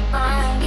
my.